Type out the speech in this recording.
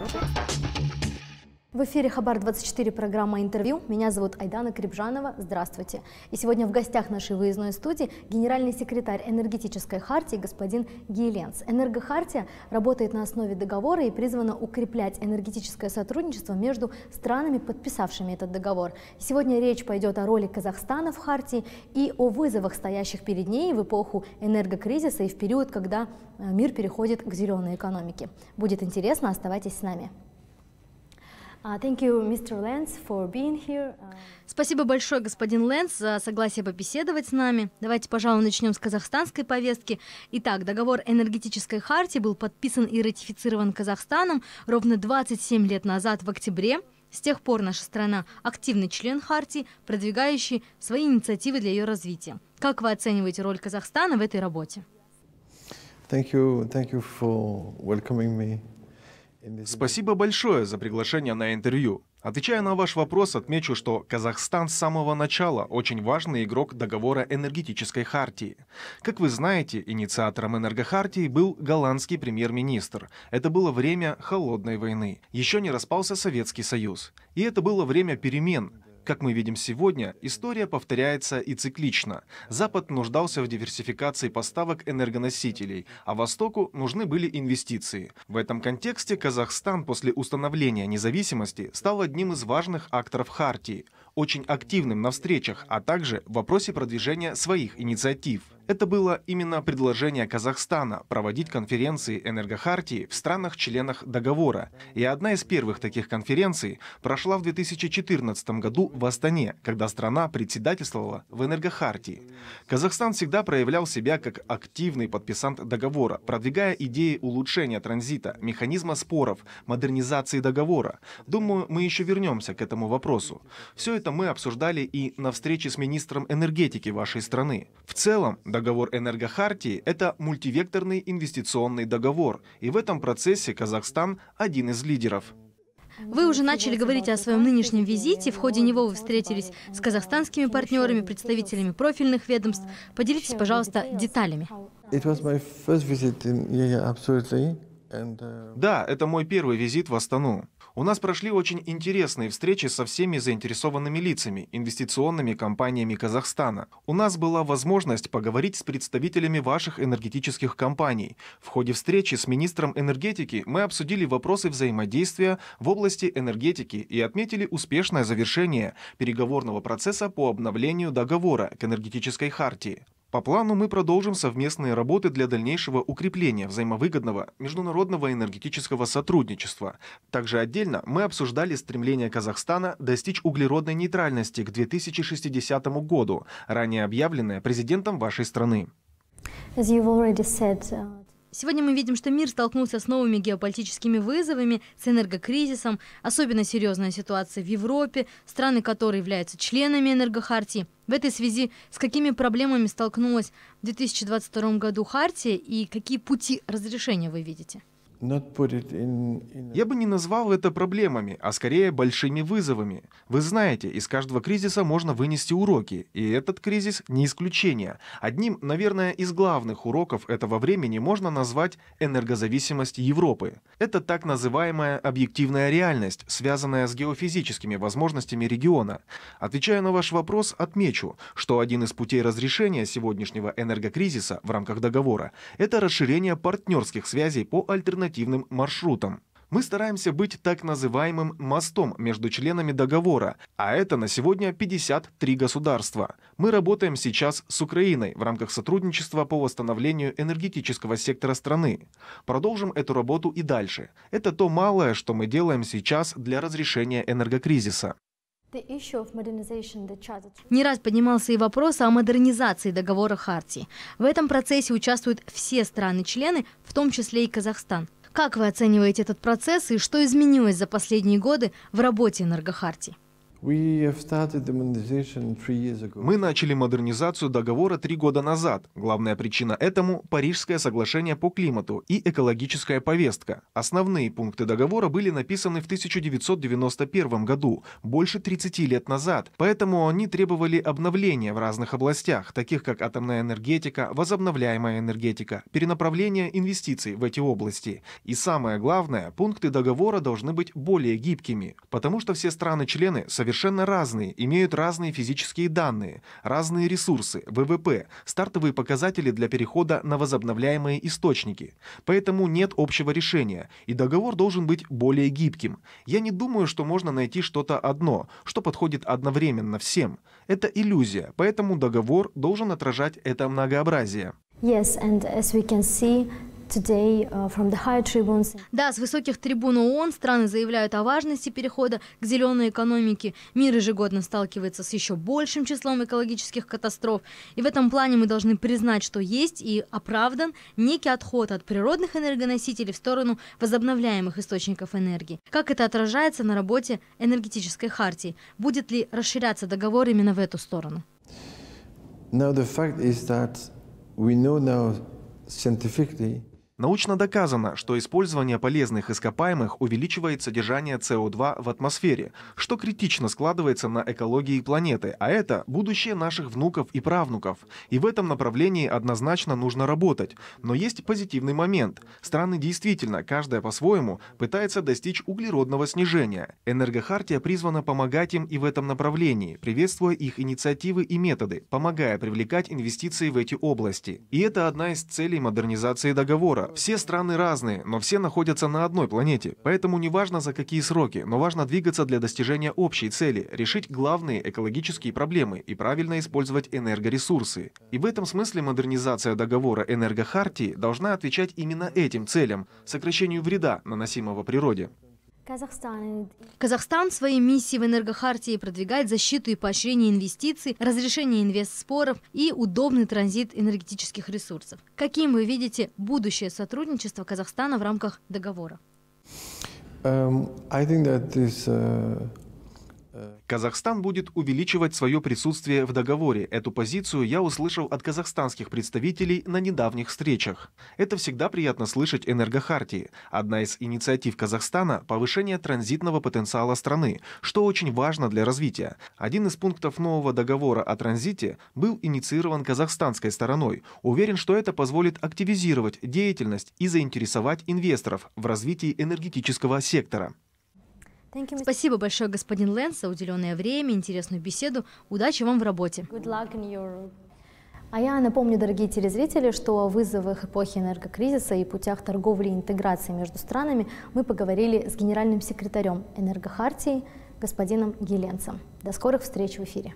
Mm-hmm. В эфире Хабар-24, программа «Интервью». Меня зовут Айдана Крибжанова. Здравствуйте. И сегодня в гостях нашей выездной студии генеральный секретарь энергетической хартии господин Гейленс. Энергохартия работает на основе договора и призвана укреплять энергетическое сотрудничество между странами, подписавшими этот договор. Сегодня речь пойдет о роли Казахстана в хартии и о вызовах, стоящих перед ней в эпоху энергокризиса и в период, когда э, мир переходит к зеленой экономике. Будет интересно, оставайтесь с нами. Uh, uh, Спасибо большое, господин Лэнс, за согласие побеседовать с нами. Давайте, пожалуй, начнем с казахстанской повестки. Итак, договор энергетической хартии был подписан и ратифицирован Казахстаном ровно 27 лет назад в октябре. С тех пор наша страна активный член Хартии, продвигающий свои инициативы для ее развития. Как вы оцениваете роль Казахстана в этой работе? Thank you, thank you for welcoming me Спасибо большое за приглашение на интервью. Отвечая на ваш вопрос, отмечу, что Казахстан с самого начала очень важный игрок договора энергетической хартии. Как вы знаете, инициатором энергохартии был голландский премьер-министр. Это было время холодной войны. Еще не распался Советский Союз. И это было время перемен. Как мы видим сегодня, история повторяется и циклично. Запад нуждался в диверсификации поставок энергоносителей, а Востоку нужны были инвестиции. В этом контексте Казахстан после установления независимости стал одним из важных акторов Хартии, очень активным на встречах, а также в вопросе продвижения своих инициатив. Это было именно предложение Казахстана проводить конференции энергохартии в странах-членах договора. И одна из первых таких конференций прошла в 2014 году в Астане, когда страна председательствовала в энергохартии. Казахстан всегда проявлял себя как активный подписант договора, продвигая идеи улучшения транзита, механизма споров, модернизации договора. Думаю, мы еще вернемся к этому вопросу. Все это мы обсуждали и на встрече с министром энергетики вашей страны. В целом, Договор энергохартии – это мультивекторный инвестиционный договор, и в этом процессе Казахстан один из лидеров. Вы уже начали говорить о своем нынешнем визите. В ходе него вы встретились с казахстанскими партнерами, представителями профильных ведомств. Поделитесь, пожалуйста, деталями. Uh, да, это мой первый визит в Астану. У нас прошли очень интересные встречи со всеми заинтересованными лицами, инвестиционными компаниями Казахстана. У нас была возможность поговорить с представителями ваших энергетических компаний. В ходе встречи с министром энергетики мы обсудили вопросы взаимодействия в области энергетики и отметили успешное завершение переговорного процесса по обновлению договора к энергетической хартии. По плану мы продолжим совместные работы для дальнейшего укрепления взаимовыгодного международного энергетического сотрудничества. Также отдельно мы обсуждали стремление Казахстана достичь углеродной нейтральности к 2060 году, ранее объявленное президентом вашей страны. Сегодня мы видим, что мир столкнулся с новыми геополитическими вызовами, с энергокризисом. Особенно серьезная ситуация в Европе, страны которые являются членами энергохартии. В этой связи с какими проблемами столкнулась в 2022 году Хартия и какие пути разрешения вы видите? Я бы не назвал это проблемами, а скорее большими вызовами. Вы знаете, из каждого кризиса можно вынести уроки, и этот кризис не исключение. Одним, наверное, из главных уроков этого времени можно назвать энергозависимость Европы. Это так называемая объективная реальность, связанная с геофизическими возможностями региона. Отвечая на ваш вопрос, отмечу, что один из путей разрешения сегодняшнего энергокризиса в рамках договора – это расширение партнерских связей по альтернативным альтернативным маршрутам. Мы стараемся быть так называемым мостом между членами договора, а это на сегодня 53 государства. Мы работаем сейчас с Украиной в рамках сотрудничества по восстановлению энергетического сектора страны. Продолжим эту работу и дальше. Это то малое, что мы делаем сейчас для разрешения энергокризиса. Не раз поднимался и вопрос о модернизации договора Хартии. В этом процессе участвуют все страны-члены, в том числе и Казахстан. Как вы оцениваете этот процесс и что изменилось за последние годы в работе энергохартии? Мы начали модернизацию договора три года назад. Главная причина этому – Парижское соглашение по климату и экологическая повестка. Основные пункты договора были написаны в 1991 году, больше 30 лет назад, поэтому они требовали обновления в разных областях, таких как атомная энергетика, возобновляемая энергетика, перенаправление инвестиций в эти области. И самое главное, пункты договора должны быть более гибкими, потому что все страны-члены совершенно разные, имеют разные физические данные, разные ресурсы, ВВП, стартовые показатели для перехода на возобновляемые источники. Поэтому нет общего решения, и договор должен быть более гибким. Я не думаю, что можно найти что-то одно, что подходит одновременно всем. Это иллюзия, поэтому договор должен отражать это многообразие. Yes, and as we can see today uh, from the high tribunes, Да, с высоких трибун ООН страны заявляют о важности перехода к зеленой экономике. Мир ежегодно сталкивается с еще большим числом экологических катастроф. И в этом плане мы должны признать, что есть и оправдан некий отход от природных энергоносителей в сторону возобновляемых источников энергии. Как это отражается на работе энергетической хартии? Будет ли расширяться договор именно в эту сторону? Now the fact is that we know now scientifically Научно доказано, что использование полезных ископаемых увеличивает содержание СО2 в атмосфере, что критично складывается на экологии планеты, а это будущее наших внуков и правнуков. И в этом направлении однозначно нужно работать. Но есть позитивный момент. Страны действительно, каждая по-своему, пытается достичь углеродного снижения. Энергохартия призвана помогать им и в этом направлении, приветствуя их инициативы и методы, помогая привлекать инвестиции в эти области. И это одна из целей модернизации договора. Все страны разные, но все находятся на одной планете. Поэтому не важно за какие сроки, но важно двигаться для достижения общей цели, решить главные экологические проблемы и правильно использовать энергоресурсы. И в этом смысле модернизация договора энергохартии должна отвечать именно этим целям – сокращению вреда, наносимого природе. Kazakhstan Казахстан в своей миссии в энергохартии продвигает защиту и поощрение инвестиций, разрешение инвестспоров и удобный транзит энергетических ресурсов. Каким вы видите будущее сотрудничество Казахстана в рамках договора? um, I think that this uh, Казахстан будет увеличивать свое присутствие в договоре. Эту позицию я услышал от казахстанских представителей на недавних встречах. Это всегда приятно слышать энергохартии. Одна из инициатив Казахстана – повышение транзитного потенциала страны, что очень важно для развития. Один из пунктов нового договора о транзите был инициирован казахстанской стороной. Уверен, что это позволит активизировать деятельность и заинтересовать инвесторов в развитии энергетического сектора. Thank you, Mr. Спасибо большое, господин Лэнс, за уделенное время, интересную беседу. Удачи вам в работе. Good luck in your... А я напомню, дорогие телезрители, что о вызовах эпохи энергокризиса и путях торговли и интеграции между странами мы поговорили с генеральным секретарем энергохартии господином Геленцем. До скорых встреч в эфире.